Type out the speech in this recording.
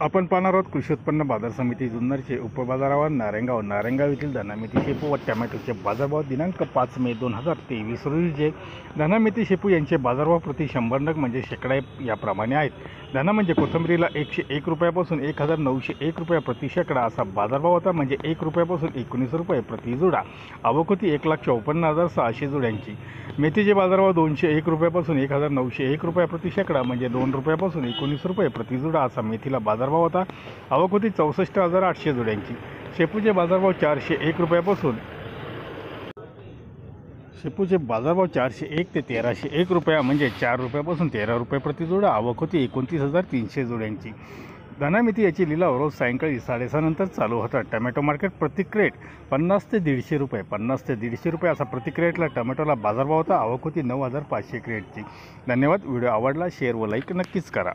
आपण पाहणार आहोत कृषी उत्पन्न बाजार समिती जुन्नरचे उपबाजारावर नारेंगाव. नारेंगाव येथील धनामिती शेपू व टमॅटोचे बाजारभाव दिनांक पाच मे दोन हजार तेवीस रोजीचे धनामिती शेपू यांचे बाजारभाव प्रति शंभर नग म्हणजे शेकडा याप्रमाणे आहेत. धना म्हणजे कोथंबरीला एकशे एक रुपयापासून एक हजार नऊशे एक रुपया प्रति शेकडा असा बाजारभाव होता. म्हणजे एक रुपयापासून एकोणीस रुपये प्रति जुडा. आवक होती एक लाख चौपन्न हजार सहाशे जुड्यांची. मेथीचे बाजारभाव दोनशे एक रुपयापासून एक हजार नऊशे एक रुपया प्रति शेकडा म्हणजे दोन रुपयापासून एकोणीस रुपये प्रति जुडा असा मेथीला बाजारभाव होता. आवक होती चौसष्ट हजार आठशे जुड्यांची. शेपूचे बाजारभाव चारशे एक रुपयापासून शेपूचे बाजारभाव चारशे एक ते तेराशे एक रुपया म्हणजे चार रुपयापासून तेरा रुपये प्रति जोडा. आवक होती एकोणतीस हजार तीनशे जोड्यांची. धनामिती याची लिलाव रोज सायंकाळी साडेसहानंतर चालू होतात. टमॅटो मार्केट प्रति क्रेट पन्नास ते दीडशे रुपये. पन्नास ते दीडशे रुपये असा प्रति क्रेटला टमॅटोला बाजारभाव होता. आवक होती नऊ हजार पाचशे क्रेटची. धन्यवाद. व्हिडिओ आवडला शेअर व लाईक नक्कीच करा.